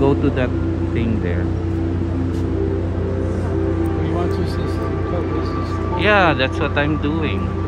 Go to that thing there. Yeah, that's what I'm doing.